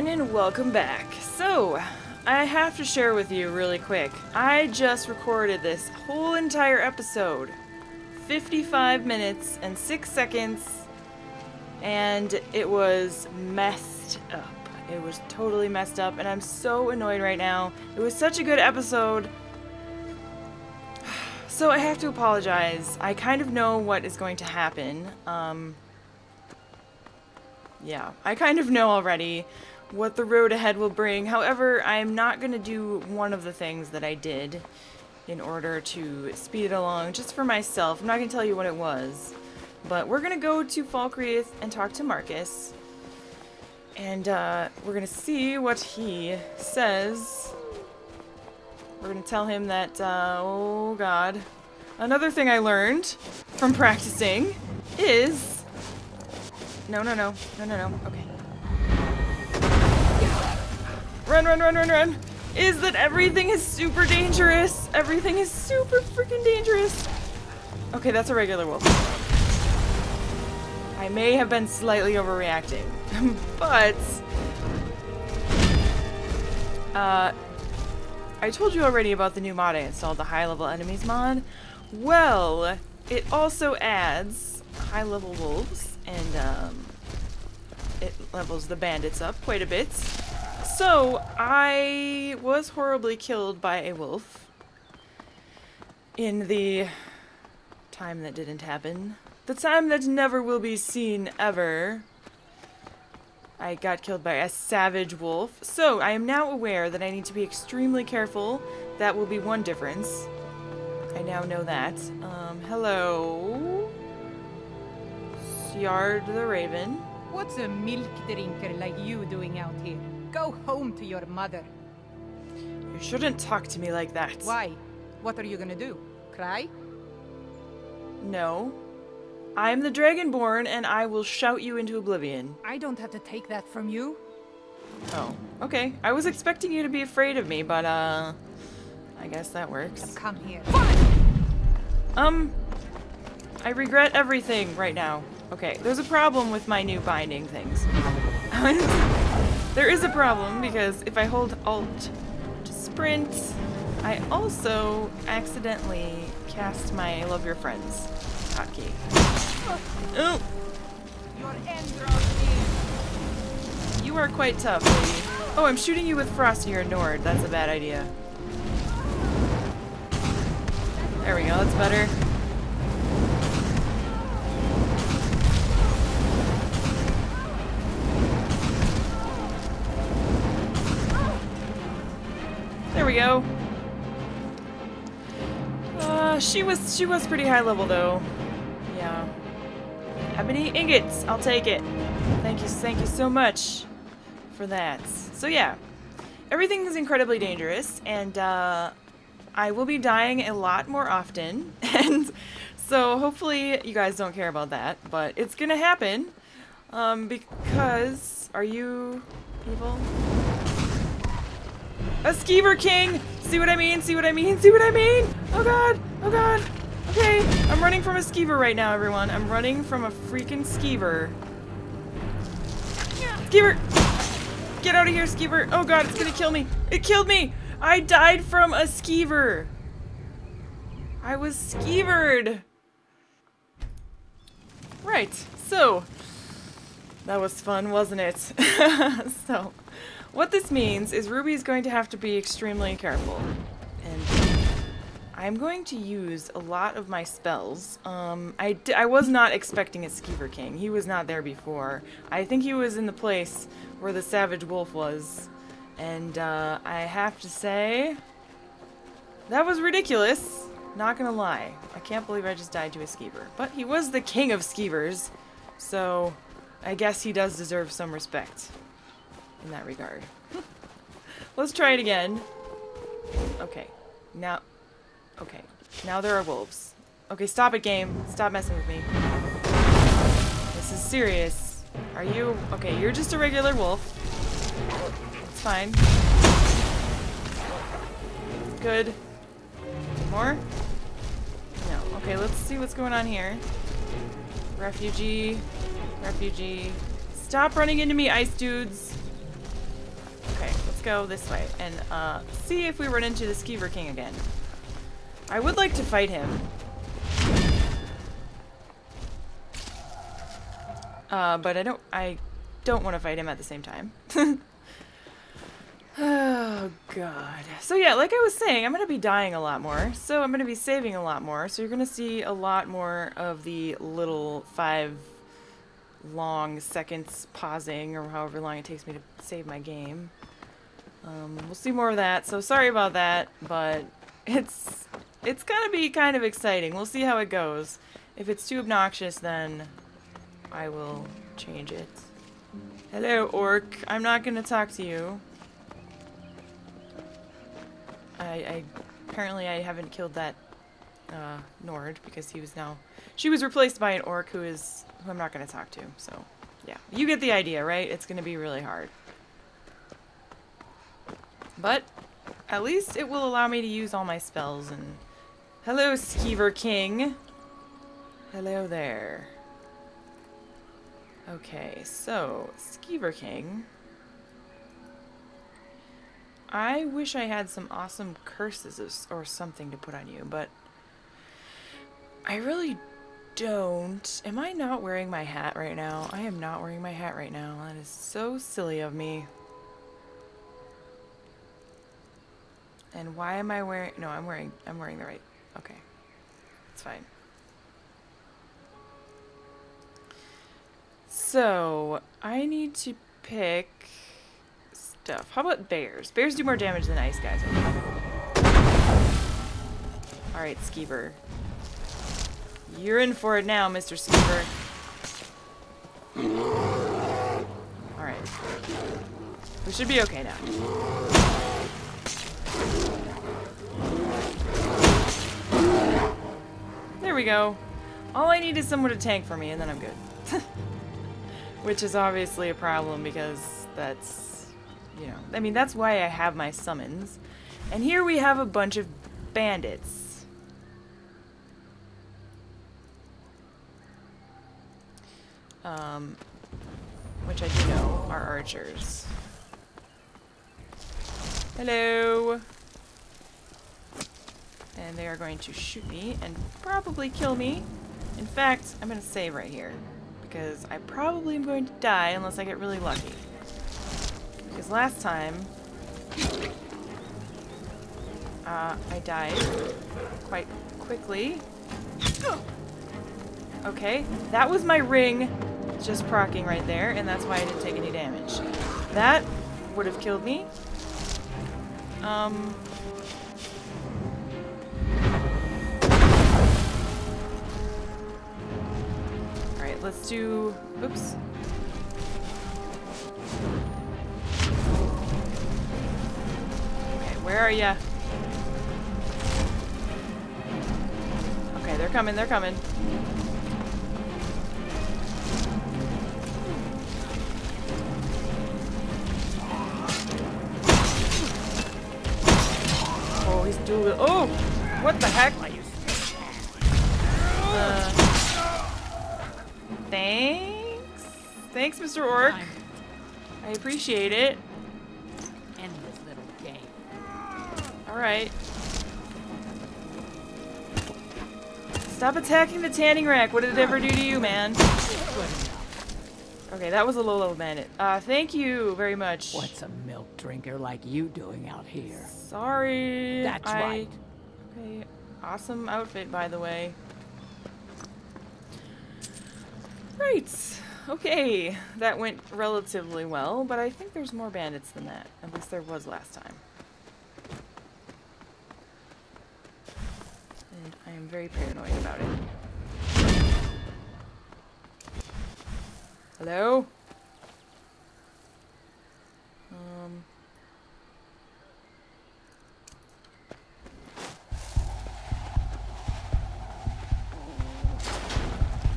everyone, and welcome back. So, I have to share with you really quick. I just recorded this whole entire episode. 55 minutes and 6 seconds, and it was messed up. It was totally messed up, and I'm so annoyed right now. It was such a good episode. So I have to apologize. I kind of know what is going to happen. Um, yeah, I kind of know already what the road ahead will bring. However, I'm not going to do one of the things that I did in order to speed it along just for myself. I'm not going to tell you what it was. But we're going to go to Falkreath and talk to Marcus. And uh, we're going to see what he says we're gonna tell him that, uh, oh god. Another thing I learned from practicing is... No, no, no. No, no, no. Okay. Run, run, run, run, run! Is that everything is super dangerous! Everything is super freaking dangerous! Okay, that's a regular wolf. I may have been slightly overreacting, but... Uh, I told you already about the new mod I installed, the high level enemies mod. Well, it also adds high level wolves and um, it levels the bandits up quite a bit. So I was horribly killed by a wolf in the time that didn't happen. The time that never will be seen ever. I got killed by a savage wolf. So, I am now aware that I need to be extremely careful. That will be one difference. I now know that. Um, hello? Yard the Raven. What's a milk drinker like you doing out here? Go home to your mother. You shouldn't talk to me like that. Why? What are you gonna do? Cry? No. I'm the Dragonborn, and I will shout you into oblivion. I don't have to take that from you. Oh, okay. I was expecting you to be afraid of me, but, uh... I guess that works. Come here. Um... I regret everything right now. Okay, there's a problem with my new binding things. there is a problem, because if I hold Alt to sprint, I also accidentally cast my Love Your Friends hotkey. Oh! Your end draws near. You are quite tough, lady. Oh, I'm shooting you with frost and you're a Nord. That's a bad idea. There we go, that's better. We go. Uh, she was she was pretty high level though. Yeah. Ebony ingots, I'll take it. Thank you, thank you so much for that. So yeah, everything is incredibly dangerous, and uh, I will be dying a lot more often, and so hopefully you guys don't care about that, but it's gonna happen, um, because, are you people? A Skeever King! See what I mean? See what I mean? See what I mean? Oh god! Oh god! Okay, I'm running from a Skeever right now, everyone. I'm running from a freaking Skeever. Skeever! Get out of here, Skeever! Oh god, it's gonna kill me! It killed me! I died from a Skeever! I was Skeevered! Right, so... That was fun, wasn't it? so... What this means is Rhubi's going to have to be extremely careful. And I'm going to use a lot of my spells. Um, I, I was not expecting a Skeever King. He was not there before. I think he was in the place where the Savage Wolf was. And uh, I have to say, that was ridiculous. Not gonna lie. I can't believe I just died to a Skeever. But he was the king of Skeevers, so I guess he does deserve some respect in that regard. Let's try it again. Okay. Now... Okay. Now there are wolves. Okay, stop it, game. Stop messing with me. This is serious. Are you... Okay, you're just a regular wolf. It's fine. Good. More? No. Okay, let's see what's going on here. Refugee. Refugee. Stop running into me, ice dudes. Okay, let's go this way and uh, see if we run into the Skeever King again. I would like to fight him. Uh, but I don't. I don't want to fight him at the same time. oh god. So yeah, like I was saying, I'm gonna be dying a lot more. So I'm gonna be saving a lot more. So you're gonna see a lot more of the little five long seconds pausing or however long it takes me to save my game. Um, we'll see more of that. So sorry about that, but it's it's gonna be kind of exciting. We'll see how it goes. If it's too obnoxious, then I will change it. Hello, orc. I'm not gonna talk to you. I, I apparently I haven't killed that uh, Nord because he was now she was replaced by an orc who is who I'm not gonna talk to. So yeah, you get the idea, right? It's gonna be really hard. But at least it will allow me to use all my spells and hello Skeever King. Hello there. Okay, so, Skeever King. I wish I had some awesome curses or something to put on you, but I really don't. Am I not wearing my hat right now? I am not wearing my hat right now. That is so silly of me. And why am I wearing... No, I'm wearing... I'm wearing the right... Okay. It's fine. So, I need to pick stuff. How about bears? Bears do more damage than ice guys. Alright, Skeever. You're in for it now, Mr. Skeever. Alright. We should be okay now. There we go. All I need is someone to tank for me, and then I'm good. Which is obviously a problem because that's, you know, I mean, that's why I have my summons. And here we have a bunch of bandits. Um, which I do know are archers. Hello! And they are going to shoot me and probably kill me. In fact, I'm going to save right here because I probably am going to die unless I get really lucky. Because last time, uh, I died quite quickly. Okay, that was my ring just procking right there, and that's why I didn't take any damage. That would have killed me. Um, Alright, let's do... Oops. Okay, where are ya? Okay, they're coming, they're coming. What the heck? Uh, Thanks. Thanks, Mr. Orc. I appreciate it. End this little game. Alright. Stop attacking the tanning rack. What did it ever do to you, man? Okay, that was a little bandit. Uh, thank you very much. What's a milk drinker like you doing out here? Sorry. That's I... right. Okay, awesome outfit, by the way. Right. Okay. That went relatively well, but I think there's more bandits than that. At least there was last time. And I am very paranoid about it. Hello? Um...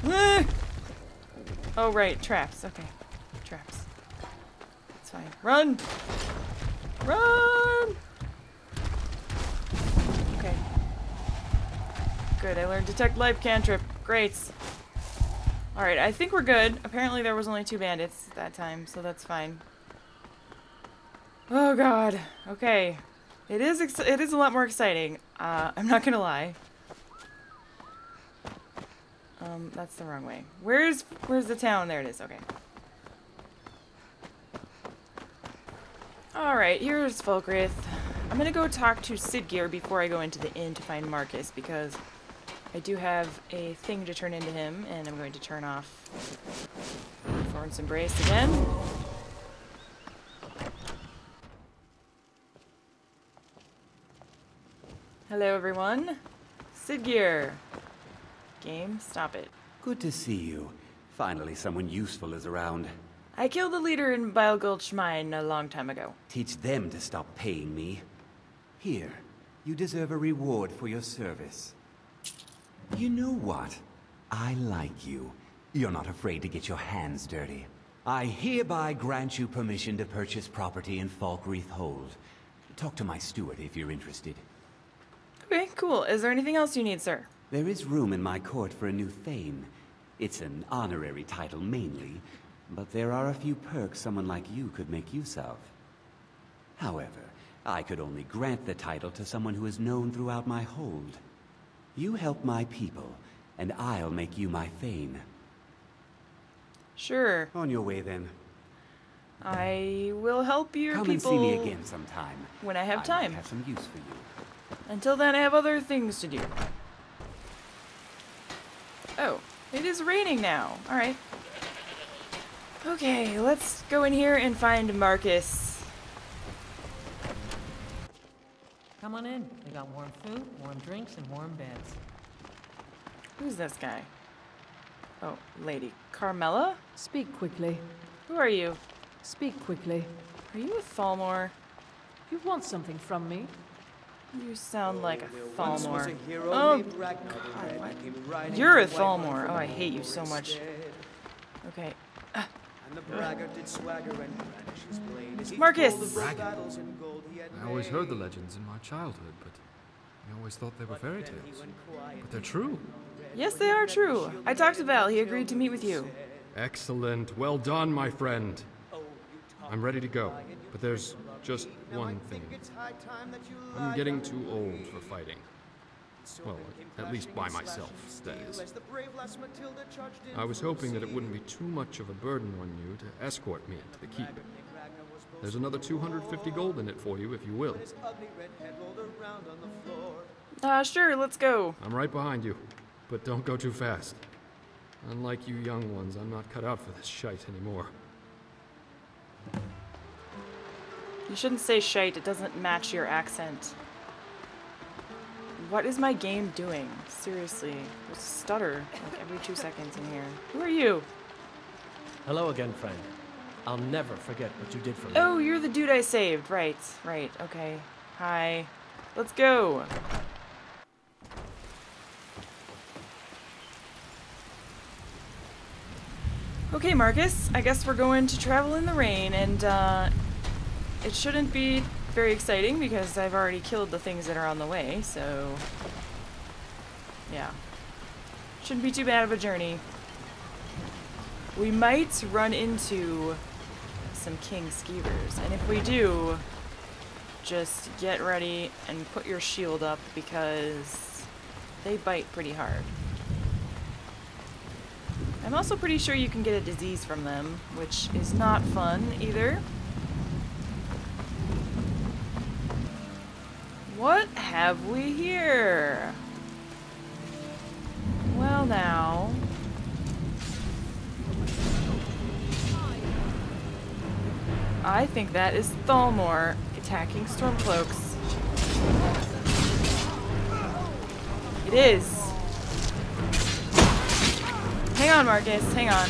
Ah! Oh, right. Traps. Okay. Traps. It's fine. Run! Run! Okay. Good. I learned Detect Life Cantrip. Great. Alright, I think we're good. Apparently there was only two bandits that time, so that's fine. Oh god. Okay. It is it is a lot more exciting. Uh, I'm not gonna lie. Um, that's the wrong way. Where's where's the town? There it is. Okay. All right, here's Falkreath. I'm gonna go talk to Siddgeir before I go into the inn to find Marcus because I do have a thing to turn into him, and I'm going to turn off Thorn's Embrace again. Hello, everyone. Siddgeir. Game, stop it. Good to see you. Finally, someone useful is around. I killed the leader in Bilegulch Mine a long time ago. Teach them to stop paying me. Here, you deserve a reward for your service. You know what? I like you. You're not afraid to get your hands dirty. I hereby grant you permission to purchase property in Falkreath Hold. Talk to my steward if you're interested. Okay, cool. Is there anything else you need, sir? There is room in my court for a new Thane. It's an honorary title mainly, but there are a few perks someone like you could make use of. However, I could only grant the title to someone who is known throughout my hold. You help my people, and I'll make you my Thane. Sure. On your way then. I will help your Come people and see me again sometime. when I have might time. have some use for you. Until then, I have other things to do. Oh, it is raining now. Alright. Okay, let's go in here and find Marcus. Come on in. We got warm food, warm drinks, and warm beds. Who's this guy? Oh, lady. Carmela? Speak quickly. Who are you? Speak quickly. Are you a Thalmor? You want something from me? You sound like a Thalmor. Oh, named Ragnar the Red. He came riding You're a Thalmor. Oh, I hate you so much. Okay. And the braggart did swagger and brandish his blade as he Marcus! told of the battles in gold he had I always heard the legends in my childhood, but I always thought they were fairy tales. But they're true. Yes, they are true. I talked to Val. He agreed to meet with you. Excellent. Well done, my friend. Oh, you talk I'm ready to go, lie and you but there's claim to love just. Now one think thing. it's high time that you I'm getting too me. old for fighting. So Well, at least by myself, slashing that steel is. as the brave lass Matilda charged in I was hoping that it wouldn't be too much of a burden on you to escort me into the keep. Dragon named Ragnar was both There's another 250 gold in it for you if you will. his ugly red head rolled around on the floor. Uh, sure, let's go. I'm right behind you, but don't go too fast. Unlike you young ones, I'm not cut out for this shite anymore. You shouldn't say shite. It doesn't match your accent. What is my game doing? Seriously. There's a stutter like every two seconds in here. Who are you? Hello again, friend. I'll never forget what you did for me. Oh, you're the dude I saved. Right, right, okay. Hi. Let's go. Okay, Marcus. I guess we're going to travel in the rain, and uh, it shouldn't be very exciting because I've already killed the things that are on the way, so. Yeah. Shouldn't be too bad of a journey. We might run into some king skeevers, and if we do, just get ready and put your shield up because they bite pretty hard. I'm also pretty sure you can get a disease from them, which is not fun either. What have we here? Well now. I think that is Thalmor attacking Stormcloaks. It is. Hang on, Marcus. Hang on.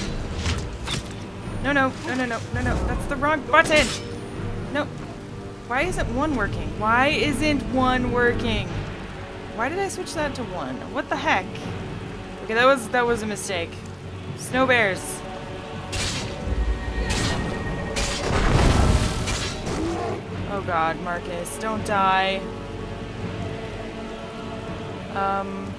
No, no, no, no, no, no, no. That's the wrong button. Why isn't one working? Why isn't one working? Why did I switch that to one? What the heck? Okay, that was that was a mistake. Snow bears. Oh god, Marcus, don't die. Um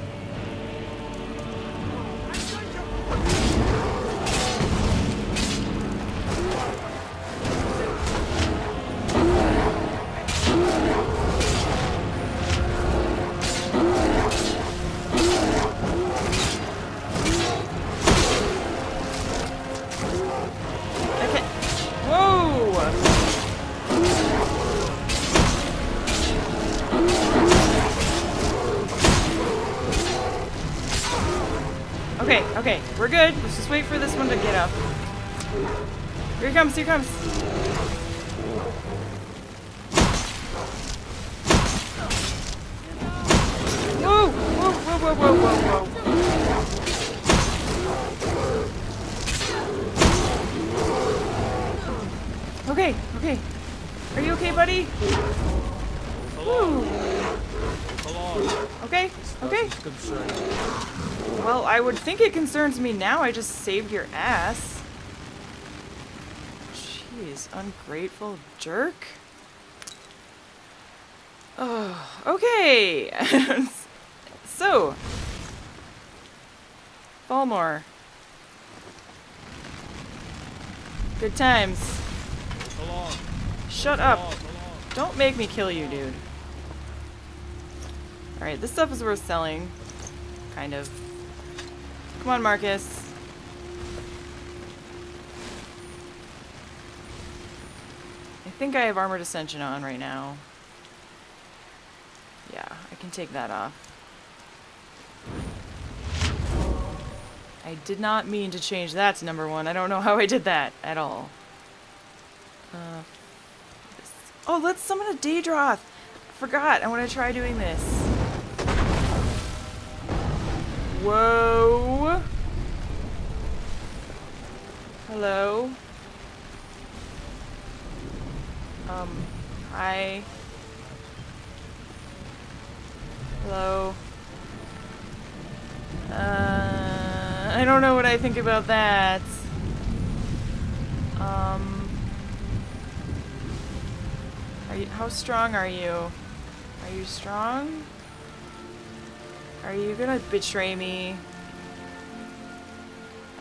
Okay, okay, we're good. Let's just wait for this one to get up. Here he comes, here he comes. Whoa! Whoa, whoa, whoa, whoa, whoa, whoa. Okay, okay. Are you okay, buddy? Woo. Okay, okay. Well, I would think it concerns me now. I just saved your ass. Jeez, ungrateful jerk. Oh, okay. so, Balmore. Good times. Shut up. Don't make me kill you, dude. Alright, this stuff is worth selling. Kind of. Come on, Marcus. I think I have Armored Ascension on right now. Yeah, I can take that off. I did not mean to change that to number one. I don't know how I did that at all. Uh, oh, let's summon a Daedroth! Forgot, I want to try doing this. Whoa! Hello? Um, hi. Hello? Uh, I don't know what I think about that. Um, are you, how strong are you? Are you strong? Are you gonna betray me?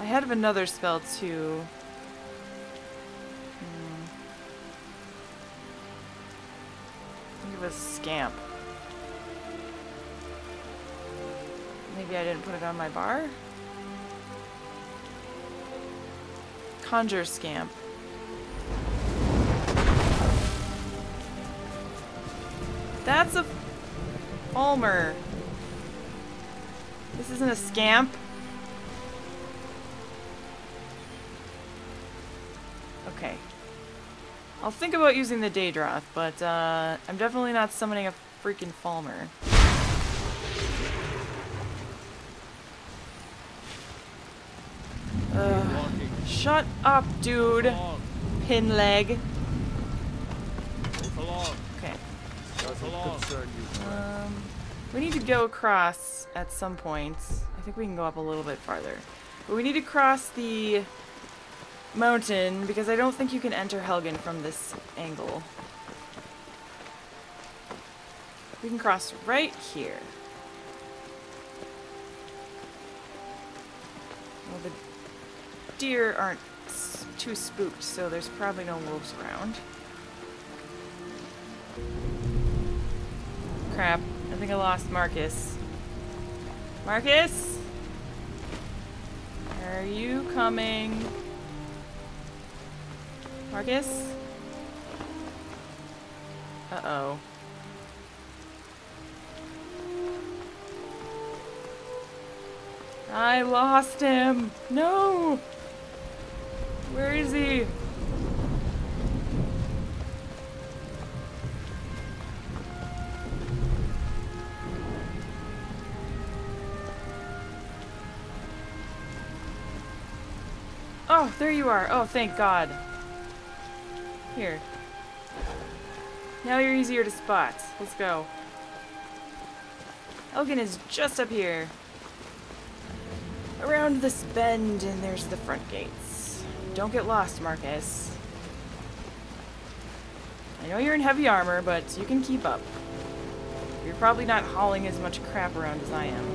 I had another spell too. Hmm. I think it was Scamp. Maybe I didn't put it on my bar? Conjure Scamp. That's a Falmer. This isn't a scamp. I'll think about using the Daedroth, but uh, I'm definitely not summoning a freaking Falmer. Ugh. Shut up, dude. Pin leg. Okay. Um, we need to go across at some point. I think we can go up a little bit farther. But we need to cross the mountain because I don't think you can enter Helgen from this angle. We can cross right here. Well, the deer aren't too spooked, so there's probably no wolves around. Crap. I think I lost Marcus. Marcus? Are you coming? Marcus? Uh-oh. I lost him! No! Where is he? Oh, there you are. Oh, thank God. Here. Now you're easier to spot. Let's go. Helgen is just up here. Around this bend, and there's the front gates. Don't get lost, Marcus. I know you're in heavy armor, but you can keep up. You're probably not hauling as much crap around as I am.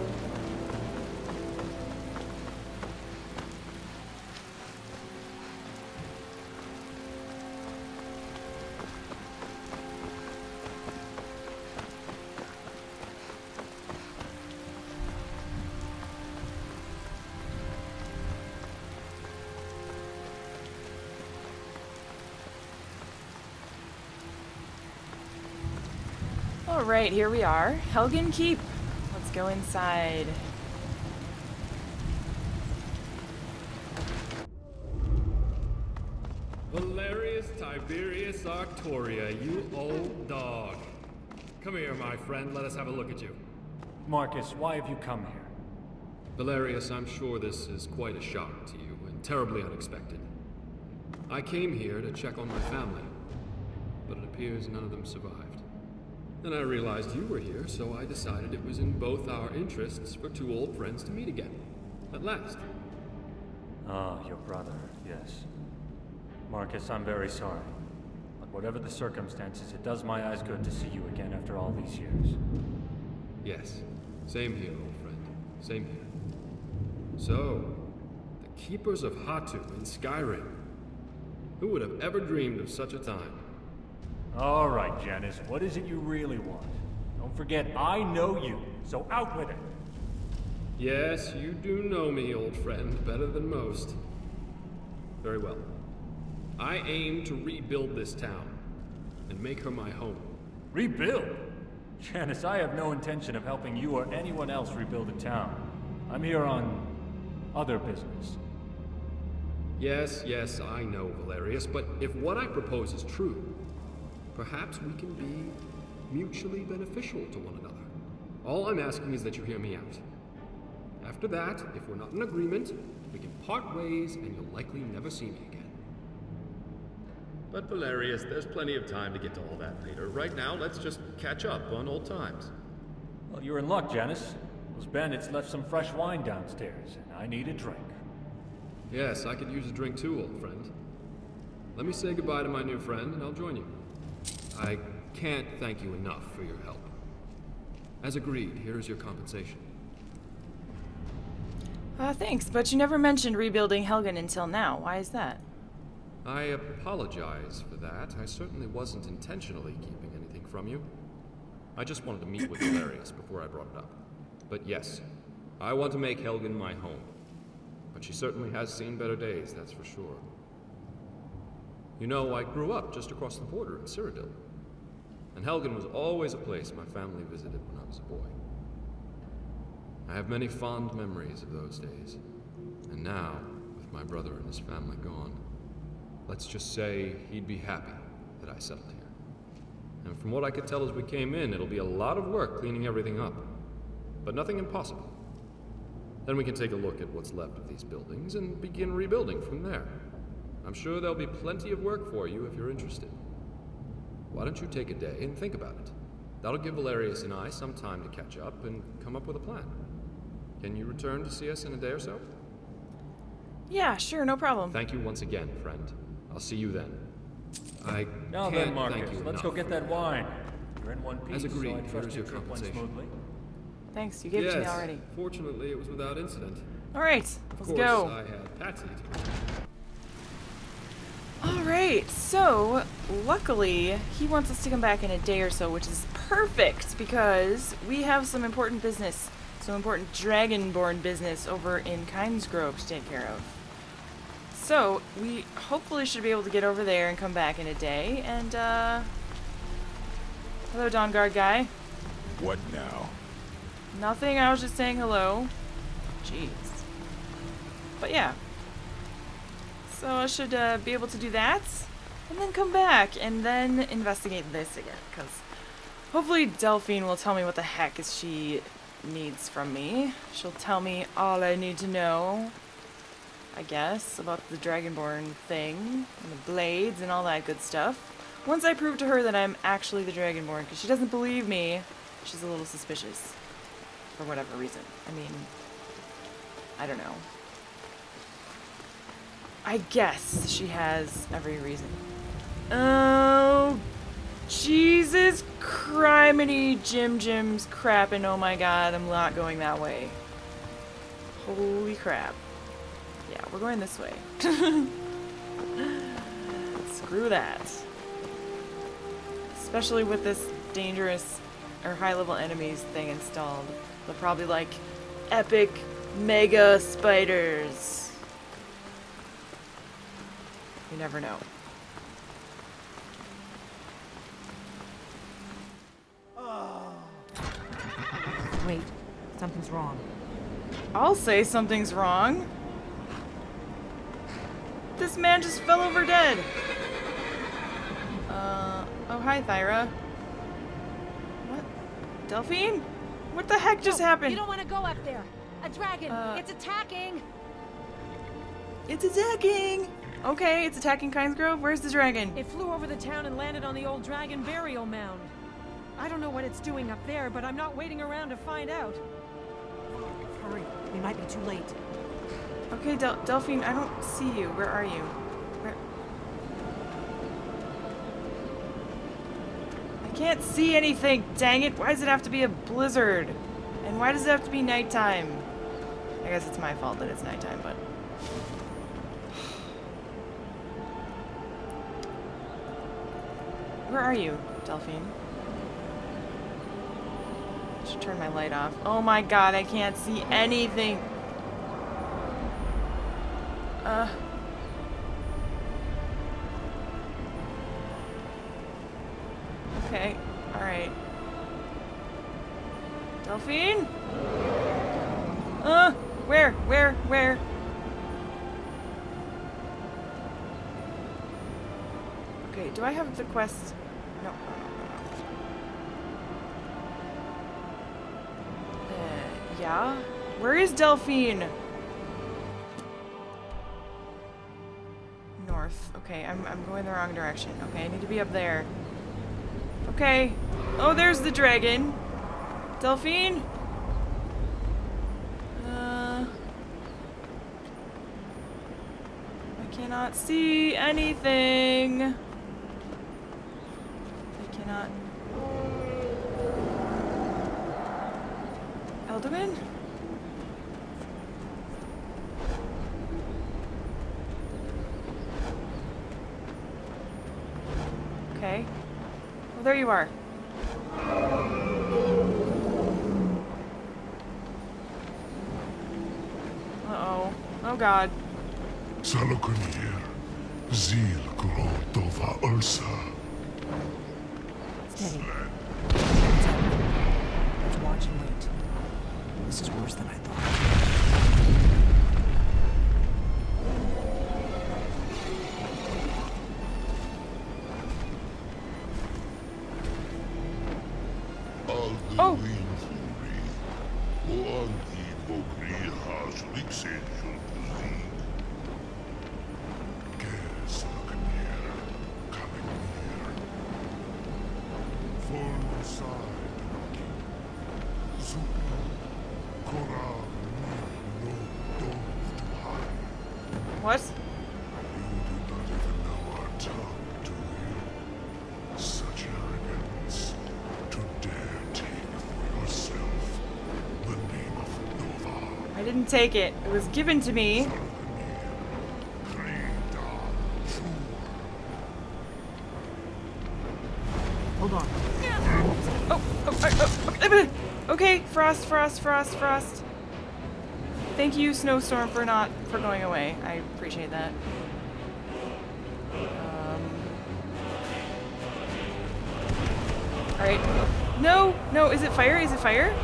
Alright, here we are. Helgen Keep. Let's go inside. Valerius Tiberius Arctoria, you old dog. Come here, my friend. Let us have a look at you. Marcus, why have you come here? Valerius, I'm sure this is quite a shock to you, and terribly unexpected. I came here to check on my family, but it appears none of them survived. Then I realized you were here, so I decided it was in both our interests for two old friends to meet again. At last. Ah, your brother, yes. Marcus, I'm very sorry. But whatever the circumstances, it does my eyes good to see you again after all these years. Yes. Same here, old friend. Same here. So, the Keepers of Hatu in Skyrim. Who would have ever dreamed of such a time? All right, Janice, what is it you really want? Don't forget, I know you, so out with it. Yes, you do know me, old friend, better than most. Very well. I aim to rebuild this town and make her my home. Rebuild? Janice, I have no intention of helping you or anyone else rebuild a town. I'm here on other business. Yes, yes, I know, Valerius, but if what I propose is true, perhaps we can be mutually beneficial to one another. All I'm asking is that you hear me out. After that, if we're not in agreement, we can part ways and you'll likely never see me again. But Valerius, there's plenty of time to get to all that later. Right now, let's just catch up on old times. Well, you're in luck, Janice. Those bandits left some fresh wine downstairs, and I need a drink. Yes, I could use a drink too, old friend. Let me say goodbye to my new friend, and I'll join you. I can't thank you enough for your help. As agreed, here is your compensation. Uh, thanks, but you never mentioned rebuilding Helgen until now. Why is that? I apologize for that. I certainly wasn't intentionally keeping anything from you. I just wanted to meet with Valerius before I brought it up. But yes, I want to make Helgen my home. But she certainly has seen better days, that's for sure. You know, I grew up just across the border in Cyrodiil. And Helgen was always a place my family visited when I was a boy. I have many fond memories of those days. And now, with my brother and his family gone, let's just say he'd be happy that I settled here. And from what I could tell as we came in, it'll be a lot of work cleaning everything up. But nothing impossible. Then we can take a look at what's left of these buildings and begin rebuilding from there. I'm sure there'll be plenty of work for you if you're interested. Why don't you take a day and think about it? That'll give Valerius and I some time to catch up and come up with a plan. Can you return to see us in a day or so? Yeah, sure, no problem. Thank you once again, friend. I'll see you then. I Now can't then, thank Marcus, you let's go get for that wine. You're in one piece, As agreed, so I trust here's your your trip went compensation. smoothly. Thanks, you gave yes, it to me already. Fortunately, it was without incident. Alright, Of let's course, go. I had Patsy to Alright, so luckily he wants us to come back in a day or so, which is perfect because we have some important business, some important dragonborn business over in Kynesgrove to take care of. So we hopefully should be able to get over there and come back in a day. And uh, hello, Dawnguard guy. What now? Nothing. I was just saying hello. Jeez. But yeah. So I should uh, be able to do that, and then come back, and then investigate this again, because hopefully Delphine will tell me what the heck is she needs from me. She'll tell me all I need to know, I guess, about the Dragonborn thing, and the blades, and all that good stuff. Once I prove to her that I'm actually the Dragonborn, because she doesn't believe me, she's a little suspicious. For whatever reason. I mean, I don't know. I guess she has every reason. Oh, Jesus criminy Jim Jim's crapping. Oh my god, I'm not going that way. Holy crap. Yeah, we're going this way. Screw that. Especially with this dangerous or high level enemies thing installed. They're probably like epic mega spiders. You never know. Wait, something's wrong. I'll say something's wrong. This man just fell over dead. Uh, Oh, hi, Thyra. What? Delphine? What the heck just happened? You don't want to go up there. A dragon. Uh, it's attacking. It's attacking! Okay, it's attacking Kynesgrove. Where's the dragon? It flew over the town and landed on the old dragon burial mound. I don't know what it's doing up there, but I'm not waiting around to find out. Hurry, we might be too late. Okay, Del Delphine, I don't see you. Where are you? Where? I can't see anything. Dang it! Why does it have to be a blizzard? And why does it have to be nighttime? I guess it's my fault that it's nighttime, Where are you, Delphine? I should turn my light off. Oh my god, I can't see anything. Uh. Okay, alright. Delphine? Uh, where, where, where? Okay, do I have the quest? Is Delphine? North. Okay, I'm, I'm going the wrong direction. Okay, I need to be up there. Okay. Oh, there's the dragon. Delphine? Uh... I cannot see anything. I cannot... Elduin? Okay. Well, there you are. Uh-oh. Oh, God. Sahloknir, Zil Gro Dova Ursa. Steady. Let's watch and wait. This is worse than I thought. Nova. I didn't take it. It was given to me. Hold on. Oh, oh, oh, oh, okay. okay, Frost, Frost, Frost, Frost. Thank you, Snowstorm, for not for going away. I appreciate that. Um, all right. No, no. Is it fire? Is it fire?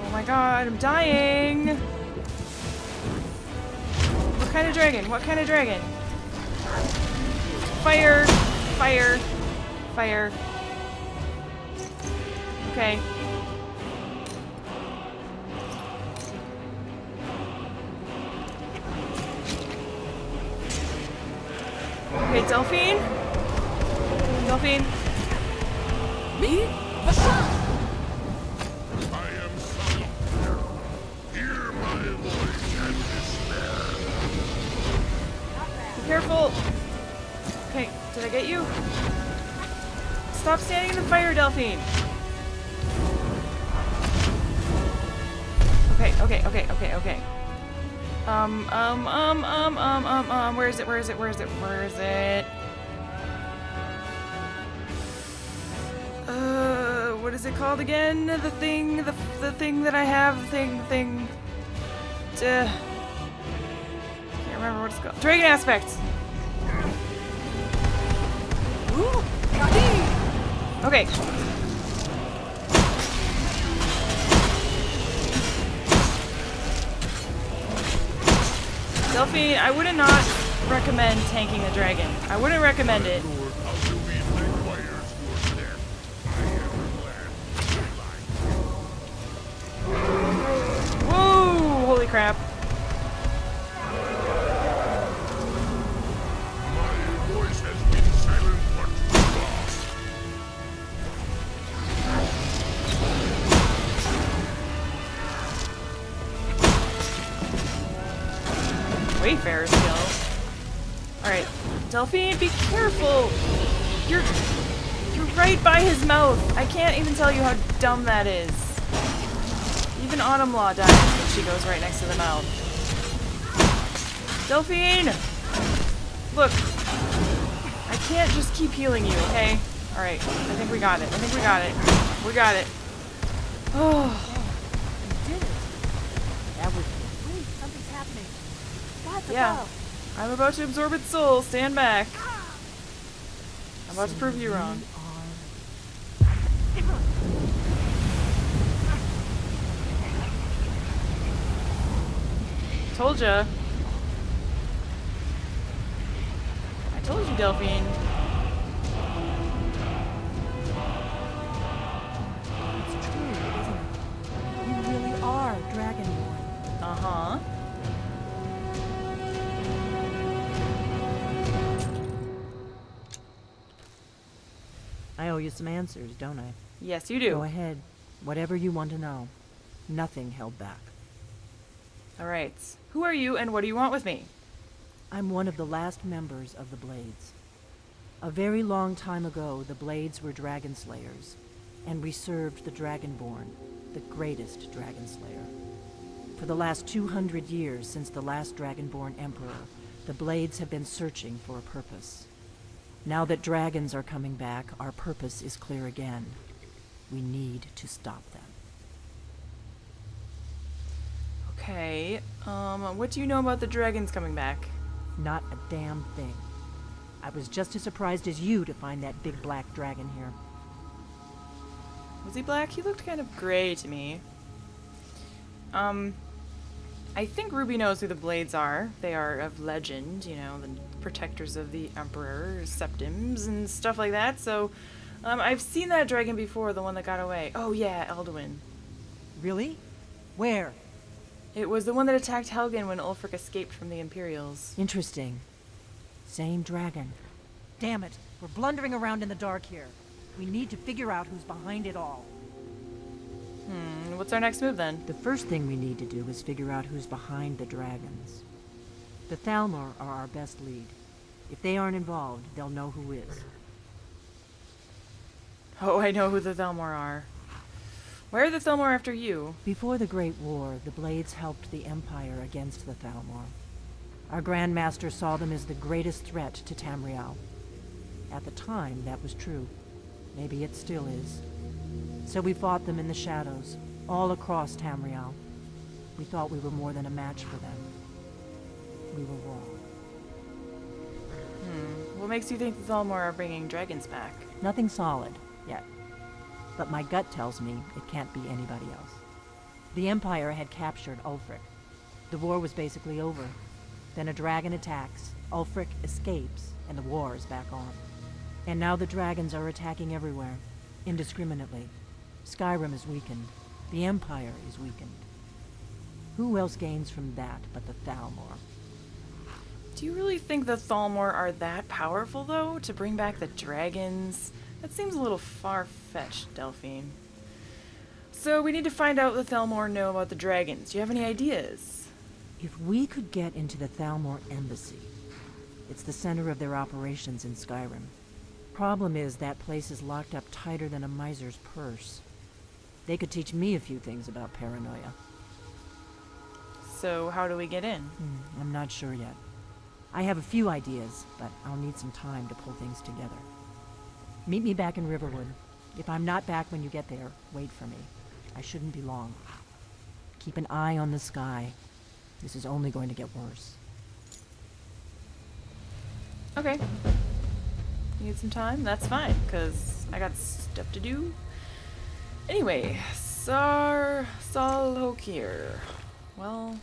Oh my god, I'm dying. What kind of dragon? What kind of dragon? Fire! Fire! Fire. Okay. Okay, Delphine? Delphine? Me? I am Salak. Hear my voice and despair. Be careful! Okay, did I get you? Stop standing in the fire, Delphine! Okay, okay, okay, okay, okay. Um, um, um, um, um, um, um, where is it, where is it, where is it, where is it? Uh, what is it called again? The thing, the, the thing that I have, thing, thing. Duh. Can't remember what it's called. Dragon aspect! Okay. Delphine, I would not recommend tanking the dragon. I wouldn't recommend it. Wayfarer skill. Alright. Delphine, be careful! You're you're right by his mouth. I can't even tell you how dumb that is. Even Autumn Law dies when she goes right next to the mouth. Delphine! Look. I can't just keep healing you, okay? Alright. I think we got it. I think we got it. We got it. Oh. You did it. That was. Wait, something's happening. That's a Yeah. bell. I'm about to absorb its soul. Stand back. I'm about to prove you wrong. Told ya. I told you, Delphine. It's true, isn't it? You really are Dragonborn. Uh-huh. I owe you some answers, don't I? Yes, you do. Go ahead. Whatever you want to know. Nothing held back. Alright. Who are you and what do you want with me? I'm one of the last members of the Blades. A very long time ago, the Blades were dragon slayers, and we served the Dragonborn, the greatest dragon slayer. For the last 200 years since the last Dragonborn Emperor, the Blades have been searching for a purpose. Now that dragons are coming back, our purpose is clear again. We need to stop them. Okay. Um, what do you know about the dragons coming back? Not a damn thing. I was just as surprised as you to find that big black dragon here. Was he black? He looked kind of gray to me. Um, I think Rhubi knows who the Blades are. They are of legend, you know, the protectors of the Emperor, Septims, and stuff like that. So, um, I've seen that dragon before, the one that got away. Oh yeah, Alduin. Really? Where? It was the one that attacked Helgen when Ulfric escaped from the Imperials. Interesting. Same dragon. Damn it. We're blundering around in the dark here. We need to figure out who's behind it all. Hmm, what's our next move then? The first thing we need to do is figure out who's behind the dragons. The Thalmor are our best lead. If they aren't involved, they'll know who is. Oh, I know who the Thalmor are. Where are the Thalmor after you? Before the Great War, the Blades helped the Empire against the Thalmor. Our Grand Master saw them as the greatest threat to Tamriel. At the time, that was true. Maybe it still is. So we fought them in the shadows, all across Tamriel. We thought we were more than a match for them. We were wrong. Hmm. What makes you think the Thalmor are bringing dragons back? Nothing solid, yet. But my gut tells me it can't be anybody else. The Empire had captured Ulfric. The war was basically over. Then a dragon attacks, Ulfric escapes, and the war is back on. And now the dragons are attacking everywhere, indiscriminately. Skyrim is weakened. The Empire is weakened. Who else gains from that but the Thalmor? Do you really think the Thalmor are that powerful, though, to bring back the dragons? That seems a little far-fetched, Delphine. So we need to find out what the Thalmor know about the dragons. Do you have any ideas? If we could get into the Thalmor embassy, it's the center of their operations in Skyrim. Problem is that place is locked up tighter than a miser's purse. They could teach me a few things about paranoia. So how do we get in? Hmm, I'm not sure yet. I have a few ideas, but I'll need some time to pull things together. Meet me back in Riverwood. If I'm not back when you get there, wait for me. I shouldn't be long. Keep an eye on the sky. This is only going to get worse. Okay. Need some time? That's fine, because I got stuff to do. Anyway, Sar Salhokir. Well,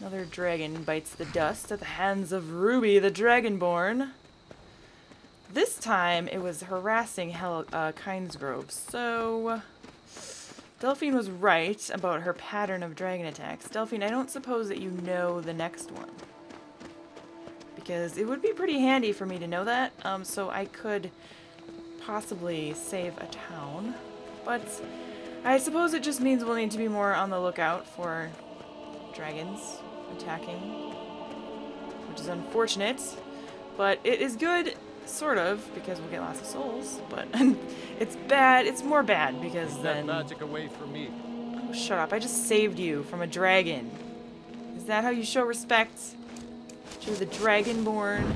Another dragon bites the dust at the hands of Rhubi the Dragonborn. This time it was harassing Hel uh, Kynesgrove, so Delphine was right about her pattern of dragon attacks. Delphine, I don't suppose that you know the next one. Because it would be pretty handy for me to know that, um, so I could possibly save a town. But I suppose it just means we'll need to be more on the lookout for dragons attacking, which is unfortunate. But it is good, sort of, because we'll get lots of souls. But it's bad. It's more bad because Keep then. that magic away from me. Oh, shut up! I just saved you from a dragon. Is that how you show respect to the dragonborn?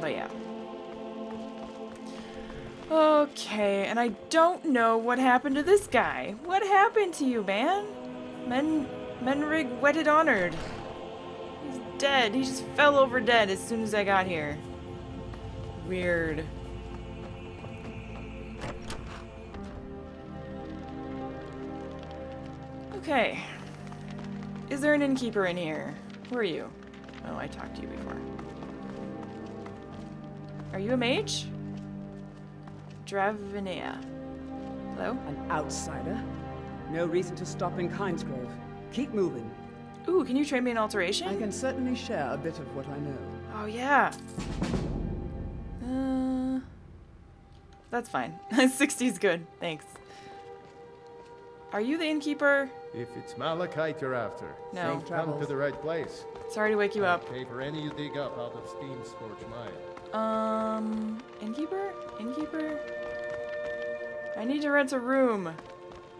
But yeah. Okay, and I don't know what happened to this guy. What happened to you, man? Men Menrig Wedded Honored. He's dead. He just fell over dead as soon as I got here. Weird. Okay. Is there an innkeeper in here? Who are you? Oh, I talked to you before. Are you a mage? Dravynea. Hello? An outsider? No reason to stop in Kynesgrove. Keep moving. Ooh, can you trade me an alteration? I can certainly share a bit of what I know. Oh, yeah. Uh, that's fine. 60's good. Thanks. Are you the innkeeper? If it's malachite you're after, No. you've come to the right place. Sorry to wake you up. Okay, for any you dig up out of Steamscorch Mine. Um, innkeeper? Innkeeper? I need to rent a room.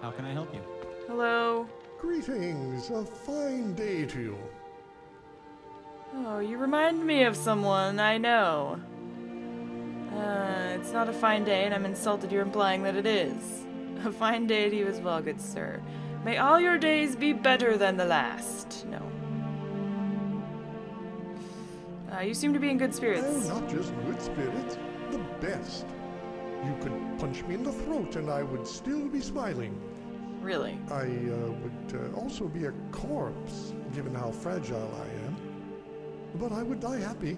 How can I help you? Hello? Greetings, a fine day to you. Oh, you remind me of someone I know. Uh, it's not a fine day, and I'm insulted you're implying that it is. A fine day to you as well, good sir. May all your days be better than the last. No. Uh, you seem to be in good spirits. Oh, not just good spirits, the best. You could punch me in the throat and I would still be smiling. Really? I uh, would uh, also be a corpse, given how fragile I am. But I would die happy,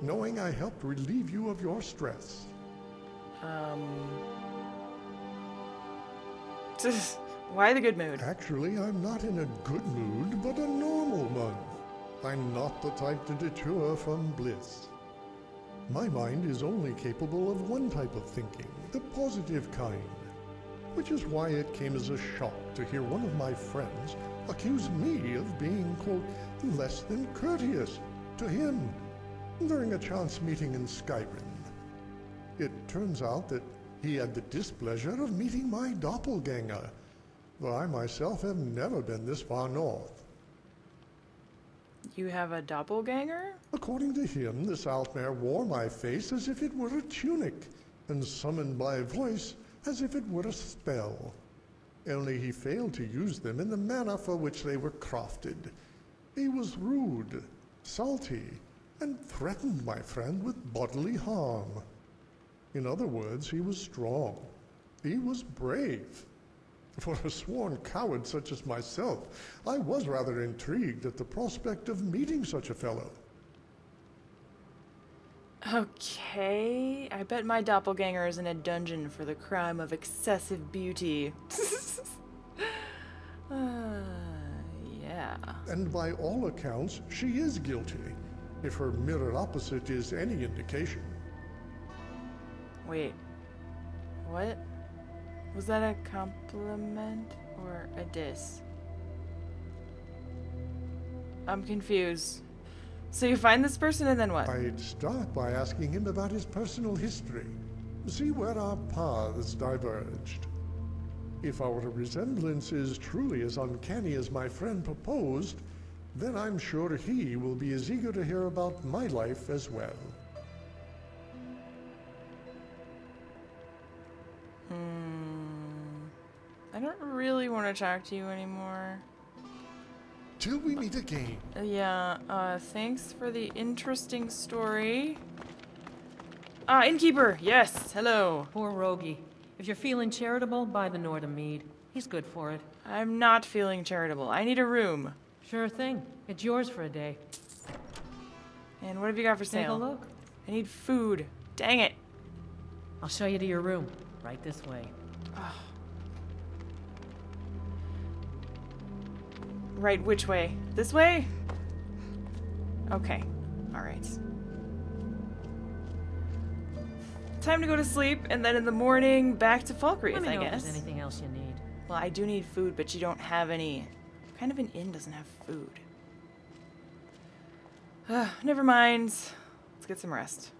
knowing I helped relieve you of your stress. Um. Why the good mood? Actually, I'm not in a good mood, but a normal one. I'm not the type to deter from bliss. My mind is only capable of one type of thinking, the positive kind. Which is why it came as a shock to hear one of my friends accuse me of being, quote, less than courteous to him during a chance meeting in Skyrim. It turns out that he had the displeasure of meeting my doppelganger, though I myself have never been this far north. You have a doppelganger? According to him, this Altmer wore my face as if it were a tunic, and summoned my voice as if it were a spell. Only he failed to use them in the manner for which they were crafted. He was rude, salty, and threatened my friend with bodily harm. In other words, he was strong. He was brave. For a sworn coward such as myself, I was rather intrigued at the prospect of meeting such a fellow. Okay, I bet my doppelganger is in a dungeon for the crime of excessive beauty. uh, yeah. And by all accounts, she is guilty, if her mirror opposite is any indication. Wait. What? Was that a compliment or a diss? I'm confused. So you find this person and then what? I'd start by asking him about his personal history, see where our paths diverged. If our resemblance is truly as uncanny as my friend proposed, then I'm sure he will be as eager to hear about my life as well. Don't really want to talk to you anymore. Till we meet again. Yeah, uh, thanks for the interesting story. Ah, innkeeper, yes, hello. Poor Roggi. If you're feeling charitable, buy the Nordham mead. He's good for it. I'm not feeling charitable. I need a room. Sure thing. It's yours for a day. And what have you got for sale? Take a look. I need food. Dang it. I'll show you to your room. Right this way. Right, which way? This way? Okay. Alright. Time to go to sleep, and then in the morning, back to Falkreath, Let me I know if guess. there's anything else you need. Well, I do need food, but you don't have any. What kind of an inn doesn't have food? Never mind. Let's get some rest.